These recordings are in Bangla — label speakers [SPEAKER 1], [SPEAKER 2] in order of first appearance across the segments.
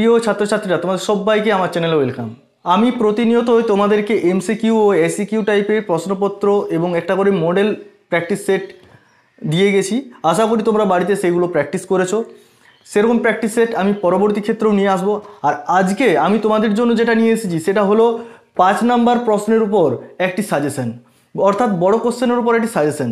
[SPEAKER 1] প্রিয় ছাত্রছাত্রীরা, তোমাদের সবাইকে আমার চ্যানেলে ওয়েলকাম আমি প্রতিনিয়তই তোমাদেরকে এমসিকিউ ও এসিকিউ টাইপের প্রশ্নপত্র এবং একটা করে মডেল প্র্যাকটিস সেট দিয়ে গেছি। আশা করি তোমরা বাড়িতে সেগুলো প্র্যাকটিস করেছ। সেরকম প্র্যাকটিস সেট আমি পরবর্তী ক্ষেত্রেও নিয়ে আসব। আর আজকে আমি তোমাদের জন্য যেটা নিয়ে এসেছি, সেটা হলো পাঁচ নাম্বার প্রশ্নের উপর একটি সাজেশন অর্থাৎ বড় কোশ্চেনের উপর একটি সাজেশন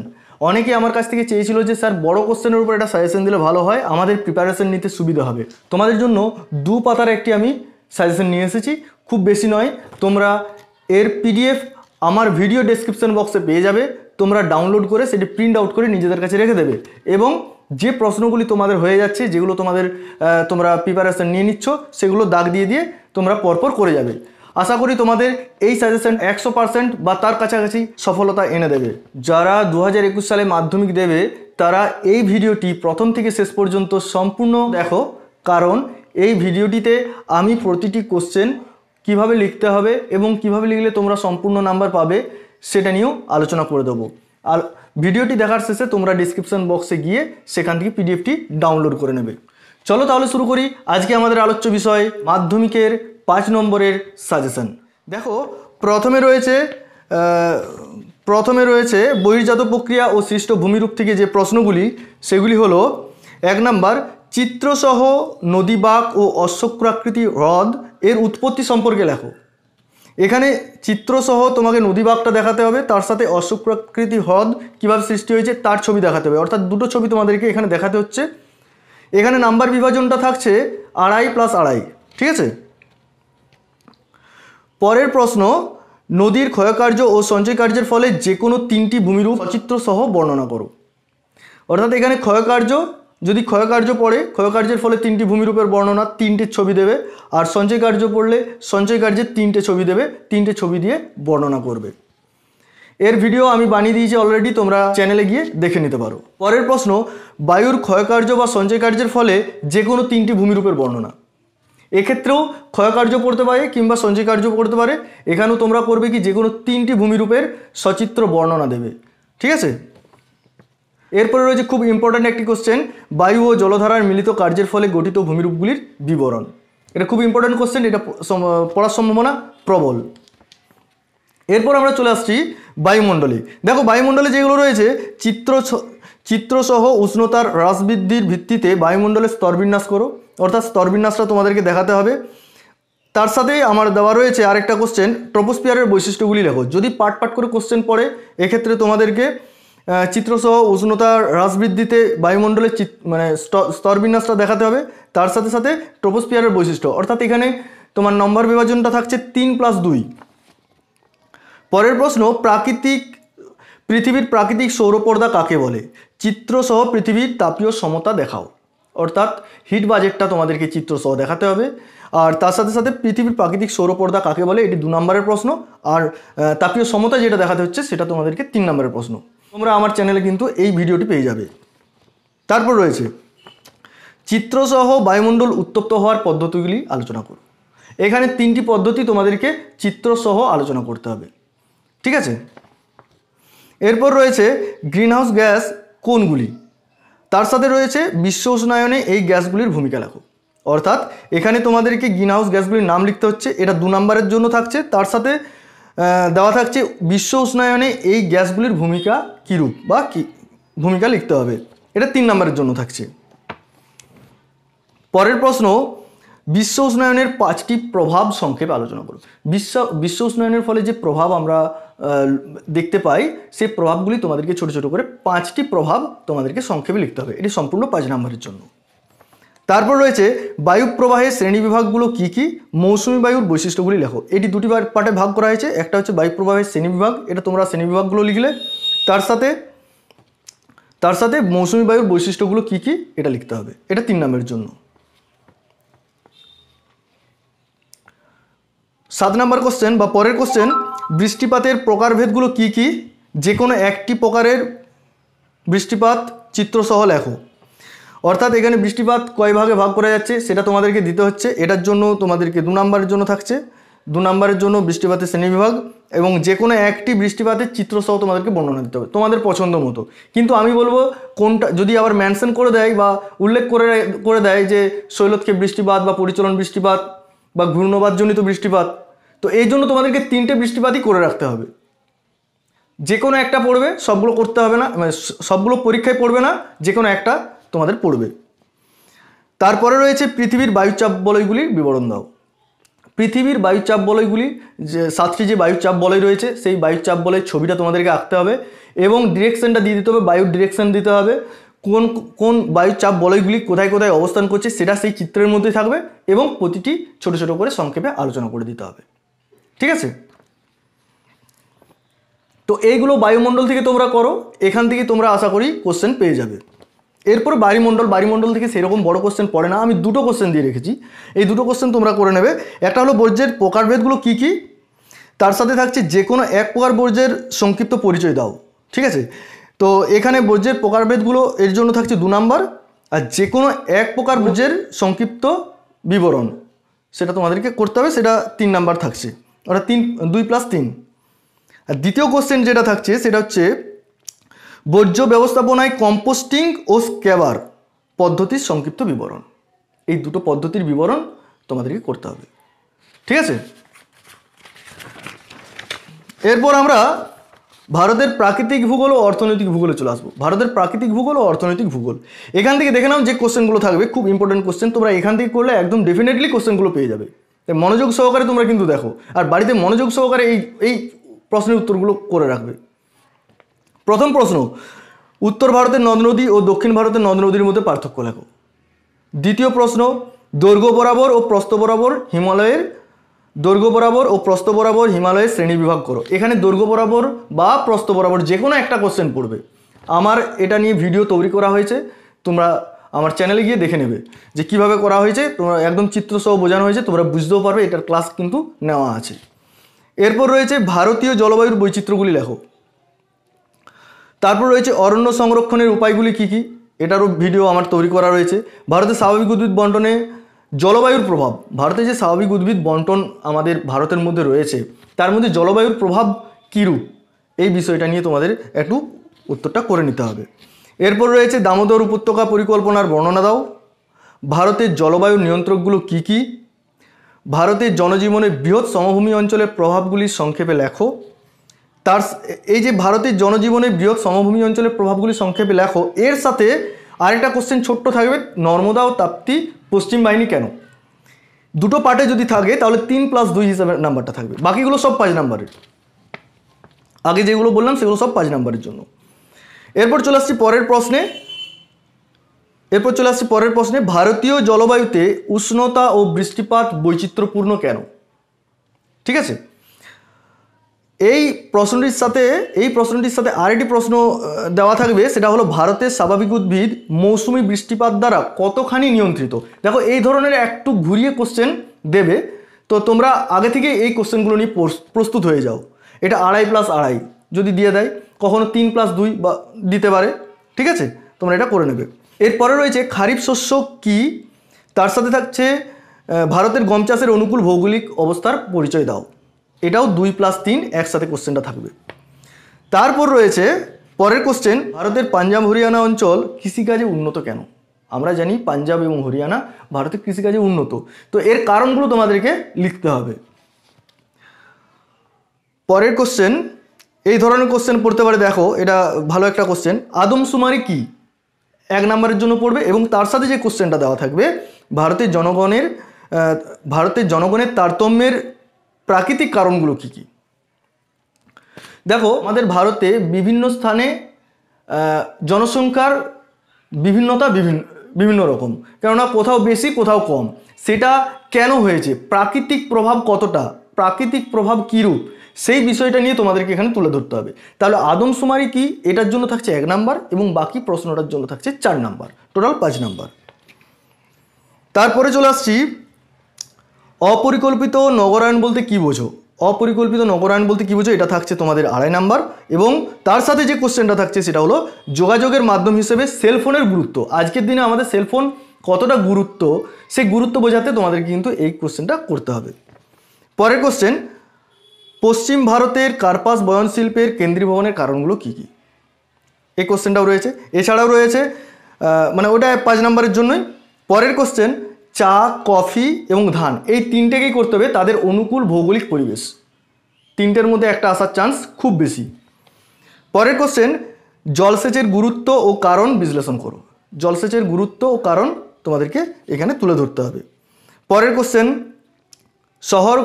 [SPEAKER 1] অনেকে আমার কাছ থেকে চেয়েছিল যে, স্যার, বড় কোশ্চেনের উপর একটা সাজেশন দিলে ভালো হয়, আমাদের প্রিপারেশন নিতে সুবিধা হবে। তোমাদের জন্য দু পাতার একটি আমি সাজেশন নিয়ে এসেছি। খুব বেশি নয়, তোমরা এর পিডিএফ আমার ভিডিও ডেসক্রিপশন বক্সে পেয়ে যাবে। তোমরা ডাউনলোড করে সেটি প্রিন্ট আউট করে নিজেদের কাছে রেখে দেবে। এবং যে প্রশ্নগুলি তোমাদের হয়ে যাচ্ছে, যেগুলো তোমাদের তোমরা প্রিপারেশন নিয়ে নিচ্ছ, সেগুলো দাগ দিয়ে দিয়ে তোমরা পরপর করে যাবে। আশা করি তোমাদের এই সাজেশন একশো পার্সেন্ট বা তার কাছাকাছি সফলতা এনে দেবে। যারা দু হাজার একুশ সালে মাধ্যমিক দেবে, তারা এই ভিডিওটি প্রথম থেকে শেষ পর্যন্ত সম্পূর্ণ দেখো। কারণ এই ভিডিওটিতে আমি প্রতিটি কোশ্চেন কীভাবে লিখতে হবে এবং কীভাবে লিখলে তোমরা সম্পূর্ণ নাম্বার পাবে, সেটা নিয়েও আলোচনা করে দেবো। আর ভিডিওটি দেখার শেষে তোমরা ডিসক্রিপশন বক্সে গিয়ে সেখান থেকে পিডিএফটি ডাউনলোড করে নেবে। চলো তাহলে শুরু করি। আজকে আমাদের আলোচ্য বিষয়, মাধ্যমিকের পাঁচ নম্বরের সাজেশন দেখো, প্রথমে রয়েছে প্রথমে রয়েছে বহির্জাত প্রক্রিয়া ও সৃষ্ট ভূমিরূপ থেকে যে প্রশ্নগুলি, সেগুলি হলো, এক নম্বর, চিত্রসহ নদীবাগ ও অশ্বক্রাকৃতি হ্রদ এর উৎপত্তি সম্পর্কে লেখো। এখানে চিত্রসহ তোমাকে নদীবাগটা দেখাতে হবে, তার সাথে অশ্বপ্রাকৃতি হ্রদ কীভাবে সৃষ্টি হয়েছে তার ছবি দেখাতে হবে। অর্থাৎ দুটো ছবি তোমাদেরকে এখানে দেখাতে হচ্ছে। এখানে নাম্বার বিভাজনটা থাকছে আড়াই প্লাস আড়াই, ঠিক আছে? পরের প্রশ্ন, নদীর ক্ষয়কার্য ও সঞ্চয় কার্যের ফলে যে কোনো তিনটি ভূমিরূপ চিত্র সহ বর্ণনা করো। অর্থাৎ এখানে ক্ষয়কার্য, যদি ক্ষয়কার্য পড়ে, ক্ষয়কার্যের ফলে তিনটি ভূমিরূপের বর্ণনা তিনটে ছবি দেবে, আর সঞ্চয় কার্য পড়লে সঞ্চয় কার্যের তিনটে ছবি দেবে, তিনটে ছবি দিয়ে বর্ণনা করবে। এর ভিডিও আমি বানিয়ে দিয়েছি অলরেডি তোমরা চ্যানেলে গিয়ে দেখে নিতে পারো। পরের প্রশ্ন, বায়ুর ক্ষয়কার্য বা সঞ্চয় কার্যের ফলে যে কোনো তিনটি ভূমিরূপের বর্ণনা। এক্ষেত্রেও ক্ষয়কার্য পড়তে পারে কিংবা সঞ্চয় কার্য পড়তে পারে। এখানেও তোমরা করবে কি? যে কোনো তিনটি ভূমিরূপের সচিত্র বর্ণনা দেবে। ঠিক আছে? এরপরে রয়েছে খুব ইম্পর্ট্যান্ট একটি কোশ্চেন বায়ু ও জলধারার মিলিত কার্যের ফলে গঠিত ভূমিরূপগুলির বিবরণ। এটা খুব ইম্পর্ট্যান্ট কোশ্চেন এটা পড়ার সম্ভাবনা প্রবল। এরপর আমরা চলে আসছি বায়ুমণ্ডলে। দেখো, বায়ুমণ্ডলে যেগুলো রয়েছে, চিত্র চিত্রসহ উষ্ণতার হ্রাস বৃদ্ধির ভিত্তিতে বায়ুমণ্ডলের স্তরবিন্যাস করো। অর্থাৎ স্তরবিন্যাসটা তোমাদেরকে দেখাতে হবে। তার সাথে আমার দেওয়া রয়েছে আরেকটা কোশ্চেন ট্রপোস্পিয়ারের বৈশিষ্ট্যগুলি লেখো। যদি পাট পাট করে কোশ্চেন পড়ে, এক্ষেত্রে তোমাদেরকে চিত্রসহ উষ্ণতার হ্রাস বৃদ্ধিতে বায়ুমণ্ডলের চিত মানে স্তর- স্তরবিন্যাসটা দেখাতে হবে। তার সাথে সাথে ট্রপোস্পিয়ারের বৈশিষ্ট্য। অর্থাৎ এখানে তোমার নম্বর বিভাজনটা থাকছে তিন প্লাস দুই। পরের প্রশ্ন, প্রাকৃতিক, পৃথিবীর প্রাকৃতিক সৌরপর্দা কাকে বলে? চিত্রসহ পৃথিবীর তাপীয় সমতা দেখাও। অর্থাৎ হিট বাজেটটা তোমাদেরকে চিত্রসহ দেখাতে হবে। আর তার সাথে সাথে পৃথিবীর প্রাকৃতিক সৌরপর্দা কাকে বলে? এটি দু নম্বরের প্রশ্ন। আর তাপীয় সমতা যেটা দেখাতে হচ্ছে সেটা তোমাদেরকে তিন নম্বরের প্রশ্ন। তোমরা আমার চ্যানেলে কিন্তু এই ভিডিওটি পেয়ে যাবে। তারপর রয়েছে, চিত্রসহ বায়ুমণ্ডল উত্তপ্ত হওয়ার পদ্ধতিগুলি আলোচনা করো। এখানে তিনটি পদ্ধতি তোমাদেরকে চিত্রসহ আলোচনা করতে হবে। ঠিক আছে? এরপর রয়েছে গ্রিনহাউস গ্যাস কোনগুলি? তার সাথে রয়েছে বিশ্ব উষ্ণায়নে এই গ্যাসগুলির ভূমিকা লেখো। অর্থাৎ এখানে তোমাদেরকে গ্রিনহাউস গ্যাসগুলির নাম লিখতে হচ্ছে, এটা দু নম্বরের জন্য থাকছে, তার সাথে দেওয়া থাকছে বিশ্ব উষ্ণায়নে এই গ্যাসগুলির ভূমিকা কীরূপ বা কি, ভূমিকা লিখতে হবে। এটা তিন নম্বরের জন্য থাকছে। পরের প্রশ্ন, বিশ্ব উষ্ণায়নের পাঁচটি প্রভাব সংক্ষেপে আলোচনা করো। বিশ্ব বিশ্ব উষ্ণায়নের ফলে যে প্রভাব আমরা দেখতে পাই, সেই প্রভাবগুলি তোমাদেরকে ছোট ছোট করে পাঁচটি প্রভাব তোমাদেরকে সংক্ষেপে লিখতে হবে। এটি সম্পূর্ণ পাঁচ নম্বরের জন্য। তারপর রয়েছে বায়ু প্রবাহের শ্রেণি বিভাগগুলো কী কী? মৌসুমী বায়ুর বৈশিষ্ট্যগুলি লেখো। এটি দুটি পার্টে ভাগ করা হয়েছে। একটা হচ্ছে বায়ু প্রবাহের শ্রেণীবিভাগ এটা তোমরা শ্রেণীবিভাগগুলো লিখলে। তার সাথে তার সাথে মৌসুমী বায়ুর বৈশিষ্ট্যগুলো কী কী? এটা লিখতে হবে। এটা তিন নম্বরের জন্য। সাত নম্বর কোশ্চেন বা পরের কোশ্চেন বৃষ্টিপাতের প্রকারভেদগুলো কি কি? যে কোনো একটি প্রকারের বৃষ্টিপাত চিত্রসহ লেখো। অর্থাৎ এখানে বৃষ্টিপাত কয় ভাগে ভাগ করা যাচ্ছে? সেটা তোমাদেরকে দিতে হচ্ছে। এটার জন্য তোমাদেরকে দু নম্বরের জন্য থাকছে। দু নম্বরের জন্য বৃষ্টিপাতের শ্রেণীবিভাগ এবং যে কোনো একটি বৃষ্টিপাতের চিত্রসহ তোমাদেরকে বর্ণনা দিতে হবে। তোমাদের পছন্দ মতো। কিন্তু আমি বলব, কোনটা, যদি আবার মেনশন করে দেয় বা উল্লেখ করে করে দেয় যে শৈলতকে বৃষ্টিপাত বা পরিচলন বৃষ্টিপাত বা ঘূর্ণবাদজনিত বৃষ্টিপাত, তো এই জন্য তোমাদেরকে তিনটে বৃষ্টিপাতই করে রাখতে হবে। যে কোনো একটা পড়বে, সবগুলো করতে হবে না মানে সবগুলো পরীক্ষায় পড়বে না, যে কোনো একটা তোমাদের পড়বে। তারপরে রয়েছে পৃথিবীর বায়ুচাপ বলয়গুলির বিবরণ দাও। পৃথিবীর বায়ুচাপ বলয়গুলি, যে সাতটি যে বায়ুচাপ বলয় রয়েছে, সেই বায়ুচাপ বলয়ের ছবিটা তোমাদেরকে আঁকতে হবে এবং ডিরেকশনটা দিয়ে দিতে হবে, বায়ুর ডিরেকশন দিতে হবে। কোন কোন বায়ুচাপ বলয়গুলি কোথায় কোথায় অবস্থান করছে সেটা সেই চিত্রের মধ্যে থাকবে এবং প্রতিটি ছোট ছোট করে সংক্ষেপে আলোচনা করে দিতে হবে। ঠিক আছে? তো এইগুলো বায়ুমণ্ডল থেকে তোমরা করো, এখান থেকে তোমরা আশা করি কোশ্চেন পেয়ে যাবে। এরপর বায়ুমণ্ডল বায়ুমণ্ডল থেকে সেরকম বড় কোশ্চেন পড়ে না, আমি দুটো কোশ্চেন দিয়ে রেখেছি। এই দুটো কোশ্চেন তোমরা করে নেবে। একটা হলো বর্জ্যের প্রকারভেদগুলো কী কী? তার সাথে থাকছে যে কোনো এক প্রকার বর্জ্যের সংক্ষিপ্ত পরিচয় দাও। ঠিক আছে? তো এখানে বর্জ্যের প্রকারভেদগুলো এর জন্য থাকছে দু নাম্বার আর যে কোনো এক প্রকার বর্জ্যের সংক্ষিপ্ত বিবরণ, সেটা তোমাদেরকে করতে হবে, সেটা তিন নাম্বার থাকছে। ওটা তিন, দুই প্লাস তিন। আর দ্বিতীয় কোশ্চেন যেটা থাকছে, সেটা হচ্ছে বর্জ্য ব্যবস্থাপনায় কম্পোস্টিং ও স্ক্যাবার পদ্ধতির সংক্ষিপ্ত বিবরণ। এই দুটো পদ্ধতির বিবরণ তোমাদেরকে করতে হবে। ঠিক আছে? এরপর আমরা ভারতের প্রাকৃতিক ভূগোল ও অর্থনৈতিক ভূগোলে চলে আসব। ভারতের প্রাকৃতিক ভূগোল ও অর্থনৈতিক ভূগোল। এখান থেকে দেখে নাও যে কোশ্চেনগুলো থাকবে। খুব ইম্পর্টেন্ট কোশ্চেন তোমরা এখান থেকে করলে একদম ডেফিনেটলি কোশ্চেনগুলো পেয়ে যাবে। তাই মনোযোগ সহকারে তোমরা কিন্তু দেখো। আর বাড়িতে মনোযোগ সহকারে এই এই প্রশ্নের উত্তরগুলো করে রাখবে। প্রথম প্রশ্ন, উত্তর ভারতের নদ নদী ও দক্ষিণ ভারতের নদ নদীর মধ্যে পার্থক্য লেখো। দ্বিতীয় প্রশ্ন, দৈর্ঘ্য বরাবর ও প্রস্থ বরাবর হিমালয়ের দৈর্ঘ্য বরাবর ও প্রস্থ বরাবর হিমালয়ের শ্রেণি বিভাগ করো। এখানে দৈর্ঘ্য বরাবর বা প্রস্থ বরাবর যে কোনো একটা কোশ্চেন পড়বে। আমার এটা নিয়ে ভিডিও তৈরি করা হয়েছে, তোমরা আমার চ্যানেলে গিয়ে দেখে নেবে যে কীভাবে করা হয়েছে, তোমরা একদম চিত্রসহ বোঝানো হয়েছে, তোমরা বুঝতেও পারবে, এটার ক্লাস কিন্তু নেওয়া আছে। এরপর রয়েছে ভারতীয় জলবায়ুর বৈচিত্র্যগুলি লেখো। তারপর রয়েছে অরণ্য সংরক্ষণের উপায়গুলি কী কী, এটারও ভিডিও আমার তৈরি করা রয়েছে। ভারতের স্বাভাবিক উদ্ভিদ বন্টনে জলবায়ুর প্রভাব। ভারতে যে স্বাভাবিক উদ্ভিদ বন্টন আমাদের ভারতের মধ্যে রয়েছে, তার মধ্যে জলবায়ুর প্রভাব কীরূপ? এই বিষয়টা নিয়ে তোমাদের একটু উত্তরটা করে নিতে হবে। এরপর রয়েছে দামোদর উপত্যকা পরিকল্পনার বর্ণনা দাও। ভারতের জলবায়ু নিয়ন্ত্রকগুলো কী কী? ভারতের জনজীবনে বৃহৎ সমভূমি অঞ্চলের প্রভাবগুলি সংক্ষেপে লেখো। তার এই যে ভারতের জনজীবনে বৃহৎ সমভূমি অঞ্চলের প্রভাবগুলি সংক্ষেপে লেখো, এর সাথে আরেকটা কোশ্চেন ছোট্ট থাকবে, নর্মদা ও তাপ্তি পশ্চিম বাহিনী কেন? দুটো পার্টে যদি থাকে, তাহলে তিন প্লাস দুই হিসাবে নাম্বারটা থাকবে। বাকিগুলো সব পাঁচ নাম্বারের আগে যেগুলো বললাম, সেগুলো সব পাঁচ নাম্বারের জন্য। এরপর চলে আসছি পরের প্রশ্নে। এরপর চলে আসছি পরের প্রশ্নে। ভারতীয় জলবায়ুতে উষ্ণতা ও বৃষ্টিপাত বৈচিত্র্যপূর্ণ কেন? ঠিক আছে? এই প্রশ্নটির সাথে, এই প্রশ্নটির সাথে আরেকটি প্রশ্ন দেওয়া থাকবে, সেটা হলো ভারতের স্বাভাবিক উদ্ভিদ মৌসুমি বৃষ্টিপাত দ্বারা কতখানি নিয়ন্ত্রিত? দেখো, এই ধরনের একটু ঘুরিয়ে কোশ্চেন দেবে, তো তোমরা আগে থেকে এই কোশ্চেনগুলো নিয়ে প্রস্তুত হয়ে যাও। এটা আড়াই প্লাস আড়াই, যদি দিয়ে দেয়, কখনো তিন প্লাস দুই বা দিতে পারে, ঠিক আছে? তোমরা এটা করে নেবে। এরপরে রয়েছে খারিফ শস্য কি? তার সাথে থাকছে ভারতের গম চাষের অনুকূল ভৌগোলিক অবস্থার পরিচয় দাও। এটাও দুই প্লাস তিন একসাথে কোশ্চেনটা থাকবে। তারপর রয়েছে পরের কোশ্চেন ভারতের পাঞ্জাব হরিয়ানা অঞ্চল কৃষিকাজে উন্নত কেন? আমরা জানি পাঞ্জাব এবং হরিয়ানা ভারতের কৃষিকাজে উন্নত। তো এর কারণগুলো তোমাদেরকে লিখতে হবে। পরের কোশ্চেন এই ধরনের কোশ্চেন পড়তে পারে, দেখো, এটা ভালো একটা কোশ্চেন আদমশুমারি কি? এক নম্বরের জন্য পড়বে এবং তার সাথে যে কোশ্চেনটা দেওয়া থাকবে, ভারতের জনগণের ভারতের জনগণের তারতম্যের প্রাকৃতিক কারণগুলো কী কী? দেখো, আমাদের ভারতে বিভিন্ন স্থানে জনসংখ্যার বিভিন্নতা বিভিন্ন বিভিন্ন রকম। কেননা কোথাও বেশি, কোথাও কম। সেটা কেন হয়েছে? প্রাকৃতিক প্রভাব কতটা? প্রাকৃতিক প্রভাব কীরূপ সেই বিষয়টা নিয়ে তোমাদেরকে এখানে তুলে ধরতে হবে। তাহলে আদমশুমারি কি? এটার জন্য থাকছে এক নাম্বার এবং বাকি প্রশ্নটার জন্য থাকছে চার নাম্বার। টোটাল পাঁচ নাম্বার। তারপরে চলে আসছি অপরিকল্পিত নগরায়ন বলতে কি বোঝো? অপরিকল্পিত নগরায়ন বলতে কি বোঝো? এটা থাকছে তোমাদের আড়াই নাম্বার এবং তার সাথে যে কোশ্চেনটা থাকছে সেটা হলো যোগাযোগের মাধ্যম হিসেবে সেলফোনের গুরুত্ব। আজকের দিনে আমাদের সেলফোন কতটা গুরুত্ব, সেই গুরুত্ব বোঝাতে তোমাদেরকে কিন্তু এই কোশ্চেনটা করতে হবে। পরের কোশ্চেন, পশ্চিম ভারতের কার্পাস বয়ন শিল্পের কেন্দ্রীভবনের কারণগুলো কী কী? এই কোশ্চেনটাও রয়েছে। এছাড়াও রয়েছে মানে ওটা পাঁচ নম্বরের জন্যই। পরের কোশ্চেন চা, কফি এবং ধান। এই তিনটেকেই করতে হবে তাদের অনুকূল ভৌগোলিক পরিবেশ। তিনটের মধ্যে একটা আসার চান্স খুব বেশি। পরের কোশ্চেন জলসেচের গুরুত্ব ও কারণ বিশ্লেষণ করো। জলসেচের গুরুত্ব ও কারণ তোমাদেরকে এখানে তুলে ধরতে হবে। পরের কোশ্চেন শহর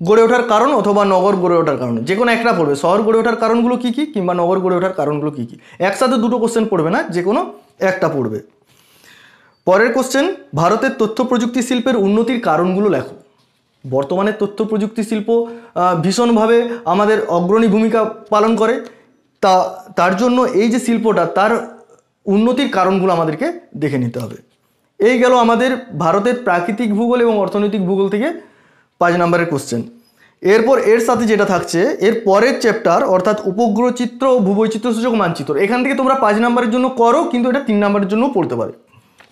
[SPEAKER 1] গড়ে ওঠার কারণ অথবা নগর গড়ে ওঠার কারণ? যে কোনো একটা পড়বে। শহর গড়ে ওঠার কারণগুলো কী কী কিংবা নগর গড়ে ওঠার কারণগুলো কী কী? একসাথে দুটো কোশ্চেন পড়বে না, যে কোনো একটা পড়বে। পরের কোশ্চেন ভারতের তথ্য প্রযুক্তি শিল্পের উন্নতির কারণগুলো লেখো। বর্তমানে তথ্য প্রযুক্তি শিল্প ভীষণভাবে আমাদের অগ্রণী ভূমিকা পালন করে। তা, তার জন্য এই যে শিল্পটা, তার উন্নতির কারণগুলো আমাদেরকে দেখে নিতে হবে। এই গেল আমাদের ভারতের প্রাকৃতিক ভূগোল এবং অর্থনৈতিক ভূগোল থেকে পাঁচ নম্বরের কোশ্চেন এরপর এর সাথে যেটা থাকছে, এর পরের চ্যাপ্টার অর্থাৎ উপগ্রহ চিত্র ও ভূবৈচিত্র সূচক মানচিত্র। এখান থেকে তোমরা পাঁচ নম্বরের জন্য করো, কিন্তু এটা তিন নম্বরের জন্য পড়তে পারে।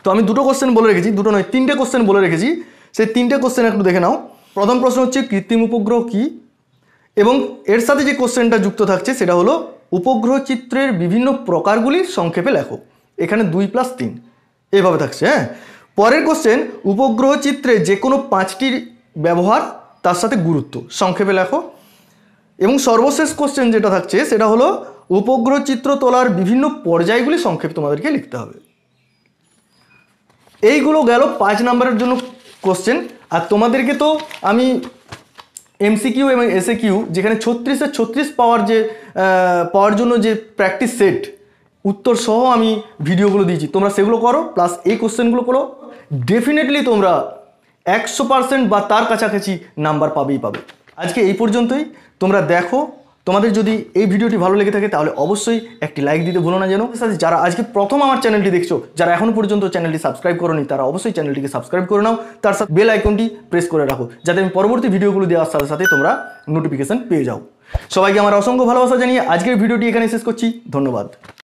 [SPEAKER 1] তো আমি দুটো কোশ্চেন বলে রেখেছি, দুটো নয়, তিনটে কোশ্চেন বলে রেখেছি। সেই তিনটে কোশ্চেন একটু দেখে নাও। প্রথম প্রশ্ন হচ্ছে, কৃত্রিম উপগ্রহ কী? এবং এর সাথে যে কোশ্চেনটা যুক্ত থাকছে, সেটা হলো, উপগ্রহ চিত্রের বিভিন্ন প্রকারগুলি সংক্ষেপে লেখো। এখানে দুই প্লাস তিন। এভাবে থাকছে হ্যাঁ? পরের কোশ্চেন উপগ্রহ চিত্রে যে কোনো পাঁচটির ব্যবহার তার সাথে গুরুত্ব, সংক্ষেপে লেখো। এবং সর্বশেষ কোশ্চেন যেটা থাকছে, সেটা হলো, উপগ্রহ চিত্র তোলার বিভিন্ন পর্যায়গুলি সংক্ষেপ তোমাদেরকে লিখতে হবে। এইগুলো গেল পাঁচ নাম্বারের জন্য কোশ্চেন আর তোমাদেরকে তো আমি এমসিকিউ এবং এসএ কিউ যেখানে ছত্রিশে ছত্রিশ পাওয়ার যে পাওয়ার জন্য যে প্র্যাকটিস সেট উত্তর সহ আমি ভিডিওগুলো দিয়েছি। তোমরা সেগুলো করো প্লাস এই কোশ্চেনগুলো করো। ডেফিনেটলি তোমরা একশো পার্সেন্ট বা তার কাছাকাছি নাম্বার পাবেই পাবে। আজকে এই পর্যন্তই। তোমরা দেখো তোমাদের যদি এই ভিডিওটি ভালো লেগে থাকে, তাহলে অবশ্যই একটি লাইক দিতে ভুলো না যেন। সাথে যারা আজকে প্রথম আমার চ্যানেলটি দেখছ, যারা এখনও পর্যন্ত চ্যানেলটি সাবস্ক্রাইব করোনি, তারা অবশ্যই চ্যানেলটিকে সাবস্ক্রাইব করে নাও। তার সাথে বেল আইকনটি প্রেস করে রাখো, যাতে আমি পরবর্তী ভিডিওগুলো দেওয়ার সাথে সাথে তোমরা নোটিফিকেশান পেয়ে যাও। সবাইকে আমার অসংখ্য ভালোবাসা জানিয়ে আজকের ভিডিওটি এখানে শেষ করছি। ধন্যবাদ।